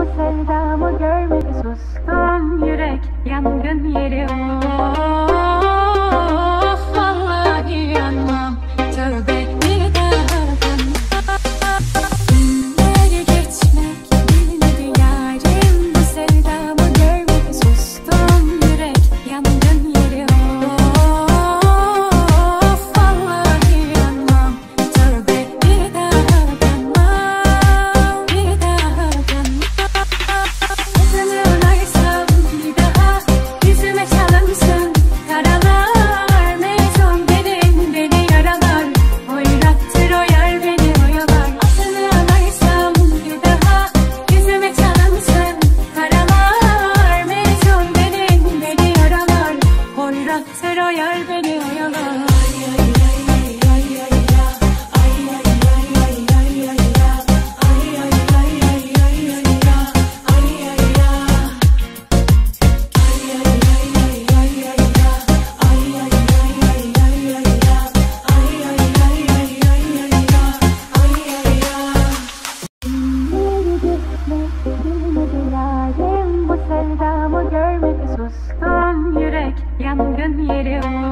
bu sevdamı görmedi Suskun yürek yangın yeri olur mere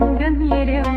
yangın yeri